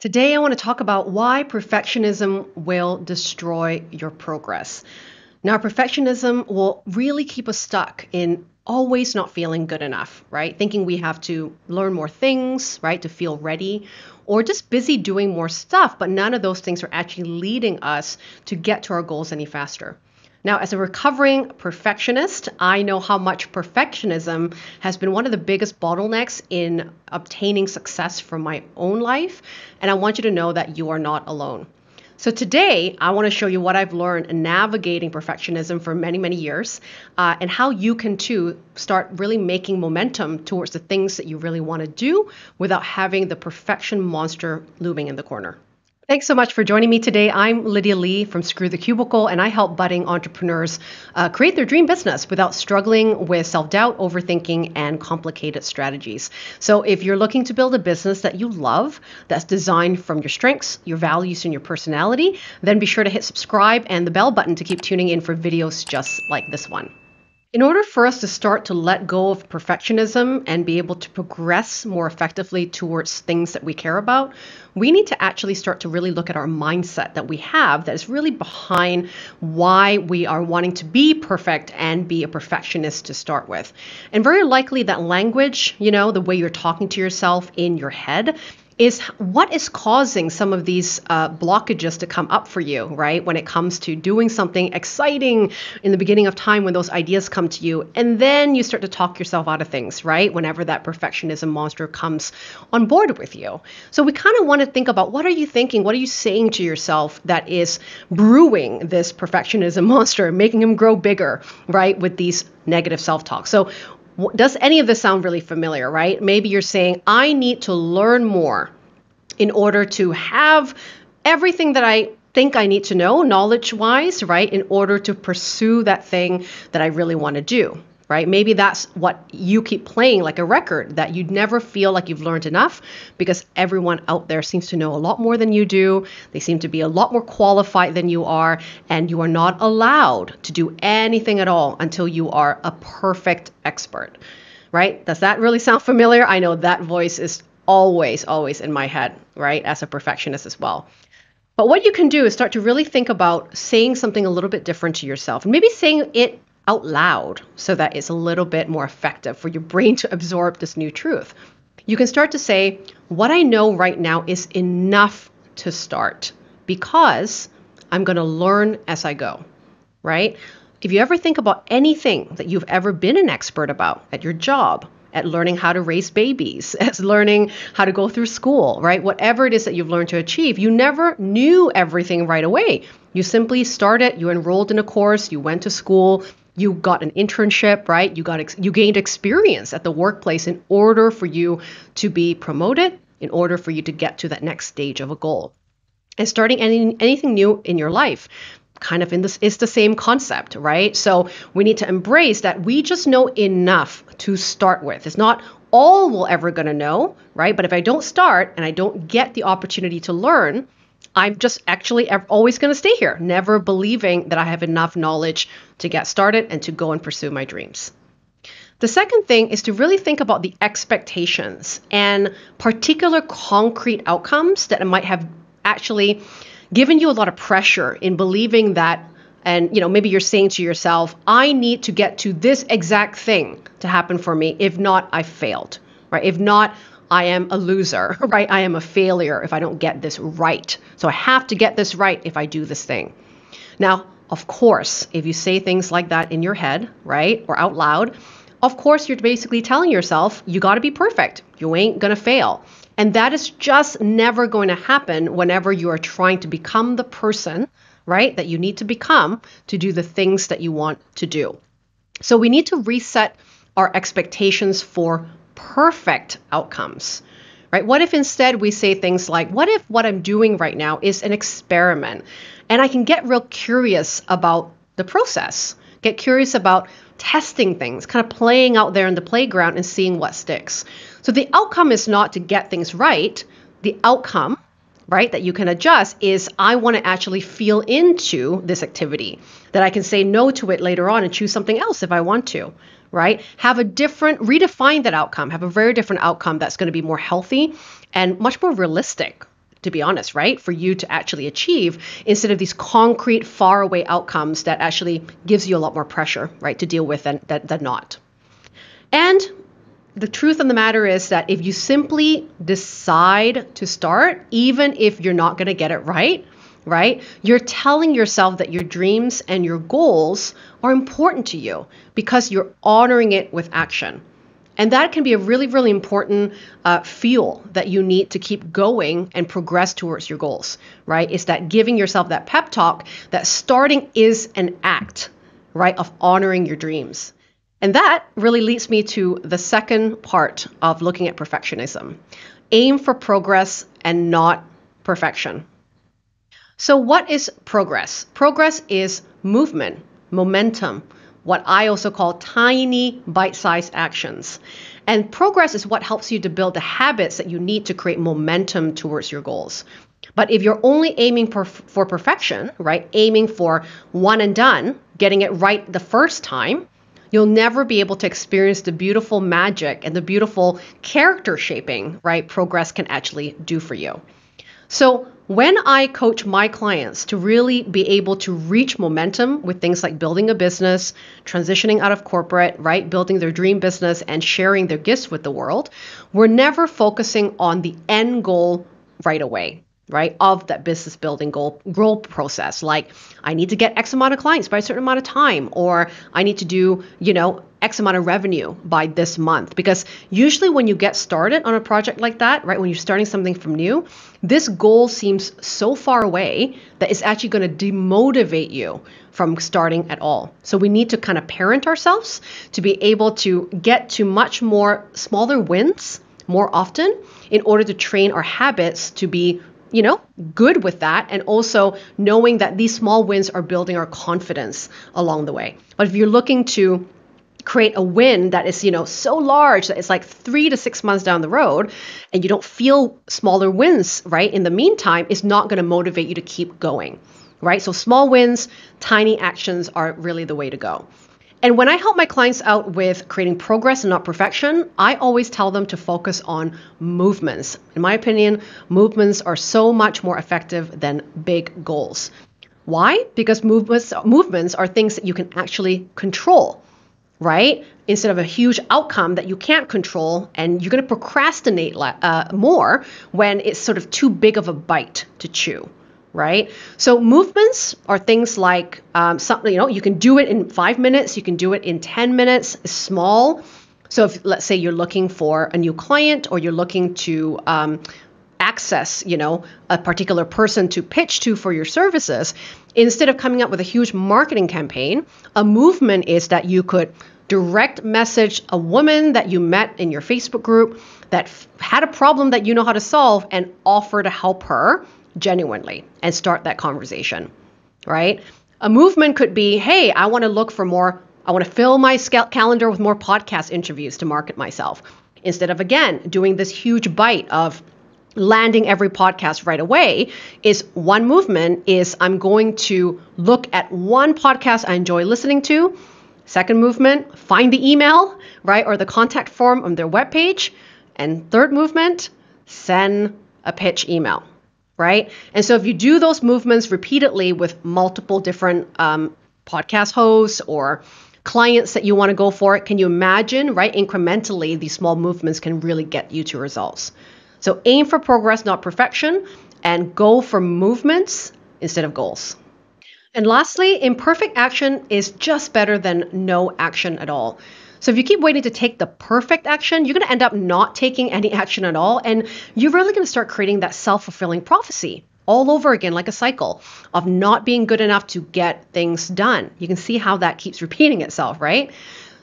Today, I want to talk about why perfectionism will destroy your progress. Now, perfectionism will really keep us stuck in always not feeling good enough, right? Thinking we have to learn more things, right, to feel ready, or just busy doing more stuff, but none of those things are actually leading us to get to our goals any faster. Now, as a recovering perfectionist, I know how much perfectionism has been one of the biggest bottlenecks in obtaining success from my own life. And I want you to know that you are not alone. So, today, I want to show you what I've learned in navigating perfectionism for many, many years uh, and how you can too start really making momentum towards the things that you really want to do without having the perfection monster looming in the corner. Thanks so much for joining me today. I'm Lydia Lee from Screw the Cubicle, and I help budding entrepreneurs uh, create their dream business without struggling with self doubt, overthinking, and complicated strategies. So, if you're looking to build a business that you love, that's designed from your strengths, your values, and your personality, then be sure to hit subscribe and the bell button to keep tuning in for videos just like this one. In order for us to start to let go of perfectionism and be able to progress more effectively towards things that we care about, we need to actually start to really look at our mindset that we have that is really behind why we are wanting to be perfect and be a perfectionist to start with. And very likely that language, you know, the way you're talking to yourself in your head, is what is causing some of these uh, blockages to come up for you, right? When it comes to doing something exciting in the beginning of time when those ideas come to you, and then you start to talk yourself out of things, right? Whenever that perfectionism monster comes on board with you. So we kind of want to think about what are you thinking? What are you saying to yourself that is brewing this perfectionism monster, making him grow bigger, right? With these negative self talk. So does any of this sound really familiar, right? Maybe you're saying, I need to learn more in order to have everything that I think I need to know knowledge wise, right, in order to pursue that thing that I really want to do right? Maybe that's what you keep playing like a record that you'd never feel like you've learned enough because everyone out there seems to know a lot more than you do. They seem to be a lot more qualified than you are, and you are not allowed to do anything at all until you are a perfect expert, right? Does that really sound familiar? I know that voice is always, always in my head, right? As a perfectionist as well. But what you can do is start to really think about saying something a little bit different to yourself. And maybe saying it out loud so that it's a little bit more effective for your brain to absorb this new truth. You can start to say, What I know right now is enough to start because I'm going to learn as I go, right? If you ever think about anything that you've ever been an expert about at your job, at learning how to raise babies, as learning how to go through school, right? Whatever it is that you've learned to achieve, you never knew everything right away. You simply started, you enrolled in a course, you went to school, you got an internship, right? You got ex- you gained experience at the workplace in order for you to be promoted, in order for you to get to that next stage of a goal. And starting any, anything new in your life, kind of in this is the same concept, right? So we need to embrace that we just know enough to start with. It's not all we're ever going to know, right? But if I don't start and I don't get the opportunity to learn, I'm just actually always going to stay here, never believing that I have enough knowledge to get started and to go and pursue my dreams. The second thing is to really think about the expectations and particular concrete outcomes that might have actually given you a lot of pressure in believing that and you know maybe you're saying to yourself I need to get to this exact thing to happen for me if not I failed right if not I am a loser, right? I am a failure if I don't get this right. So I have to get this right if I do this thing. Now, of course, if you say things like that in your head, right, or out loud, of course, you're basically telling yourself you got to be perfect. You ain't going to fail. And that is just never going to happen whenever you are trying to become the person, right, that you need to become to do the things that you want to do. So we need to reset our expectations for perfect outcomes. Right? What if instead we say things like, what if what I'm doing right now is an experiment and I can get real curious about the process, get curious about testing things, kind of playing out there in the playground and seeing what sticks. So the outcome is not to get things right. The outcome, right, that you can adjust is I want to actually feel into this activity, that I can say no to it later on and choose something else if I want to right? Have a different, redefine that outcome, have a very different outcome that's going to be more healthy and much more realistic to be honest, right? For you to actually achieve instead of these concrete, faraway outcomes that actually gives you a lot more pressure, right, to deal with than, than, than not. And the truth of the matter is that if you simply decide to start, even if you're not going to get it right, right? You're telling yourself that your dreams and your goals are important to you because you're honoring it with action. And that can be a really, really important uh, fuel that you need to keep going and progress towards your goals, right? It's that giving yourself that pep talk that starting is an act, right, of honoring your dreams. And that really leads me to the second part of looking at perfectionism aim for progress and not perfection. So, what is progress? Progress is movement, momentum, what I also call tiny bite sized actions. And progress is what helps you to build the habits that you need to create momentum towards your goals. But if you're only aiming for, for perfection, right, aiming for one and done, getting it right the first time, you'll never be able to experience the beautiful magic and the beautiful character shaping, right, progress can actually do for you. So, when I coach my clients to really be able to reach momentum with things like building a business, transitioning out of corporate, right, building their dream business and sharing their gifts with the world, we're never focusing on the end goal right away right of that business building goal goal process. Like i need to get x amount of clients by a certain amount of time or i need to do you know X amount of revenue by this month. Because usually when you get started on a project like that, right, when you're starting something from new, this goal seems so far away that it's actually going to demotivate you from starting at all. So we need to kind of parent ourselves to be able to get to much more smaller wins more often in order to train our habits to be you know, good with that, and also knowing that these small wins are building our confidence along the way. But if you're looking to create a win that is you know so large that it's like three to six months down the road and you don't feel smaller wins right in the meantime is not going to motivate you to keep going right so small wins tiny actions are really the way to go and when I help my clients out with creating progress and not perfection, I always tell them to focus on movements. In my opinion, movements are so much more effective than big goals. Why? Because movements movements are things that you can actually control right? Instead of a huge outcome that you can't control, and you're going to procrastinate uh, more when it's sort of too big of a bite to chew, right? So movements are things like um, something you know you can do it in five minutes, you can do it in ten minutes, small. So if let's say you're looking for a new client or you're looking to um, access, you know, a particular person to pitch to for your services, instead of coming up with a huge marketing campaign, a movement is that you could direct message a woman that you met in your Facebook group that f- had a problem that you know how to solve and offer to help her genuinely and start that conversation, right? A movement could be, hey, I want to look for more, I want to fill my scal- calendar with more podcast interviews to market myself. Instead of, again, doing this huge bite of landing every podcast right away is one movement is I'm going to look at one podcast I enjoy listening to. Second movement, find the email, right, or the contact form on their webpage. And third movement, send a pitch email, right? And so if you do those movements repeatedly with multiple different um, podcast hosts or clients that you want to go for, can you imagine, right, incrementally, these small movements can really get you to results. So aim for progress, not perfection, and go for movements instead of goals. And lastly, imperfect action is just better than no action at all. So if you keep waiting to take the perfect action, you're going to end up not taking any action at all. And you're really going to start creating that self fulfilling prophecy all over again, like a cycle of not being good enough to get things done. You can see how that keeps repeating itself, right?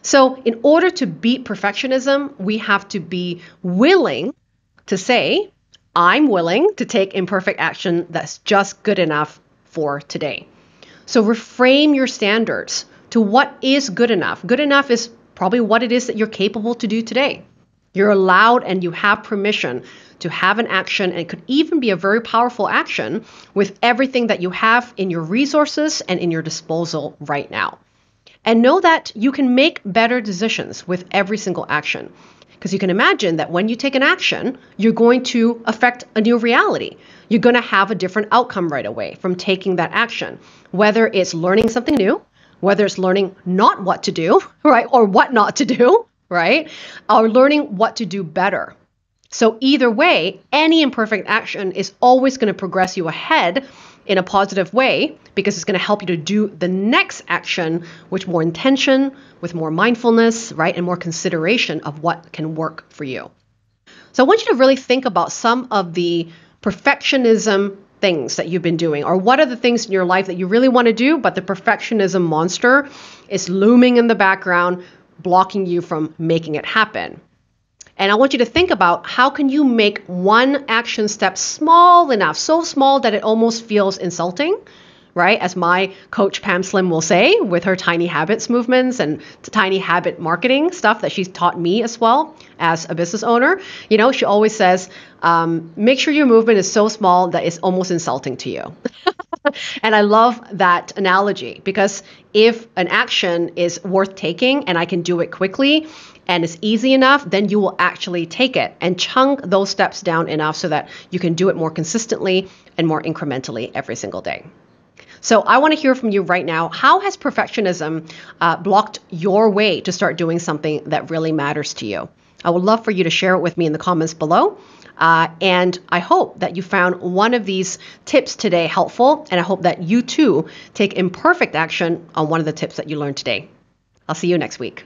So, in order to beat perfectionism, we have to be willing to say, I'm willing to take imperfect action that's just good enough for today. So reframe your standards to what is good enough. Good enough is probably what it is that you're capable to do today. You're allowed and you have permission to have an action, and it could even be a very powerful action with everything that you have in your resources and in your disposal right now. And know that you can make better decisions with every single action. Because you can imagine that when you take an action, you're going to affect a new reality. You're going to have a different outcome right away from taking that action, whether it's learning something new, whether it's learning not what to do, right, or what not to do, right, or learning what to do better. So, either way, any imperfect action is always going to progress you ahead in a positive way because it's going to help you to do the next action with more intention, with more mindfulness, right, and more consideration of what can work for you. So I want you to really think about some of the perfectionism things that you've been doing or what are the things in your life that you really want to do but the perfectionism monster is looming in the background blocking you from making it happen and I want you to think about how can you make one action step small enough, so small that it almost feels insulting, right? As my coach Pam Slim will say with her tiny habits movements and tiny habit marketing stuff that she's taught me as well as a business owner. You know, she always says, um, make sure your movement is so small that it's almost insulting to you. and I love that analogy because if an action is worth taking and I can do it quickly, and it's easy enough, then you will actually take it and chunk those steps down enough so that you can do it more consistently and more incrementally every single day. So I want to hear from you right now. How has perfectionism uh, blocked your way to start doing something that really matters to you? I would love for you to share it with me in the comments below. Uh, and I hope that you found one of these tips today helpful, and I hope that you too take imperfect action on one of the tips that you learned today. I'll see you next week.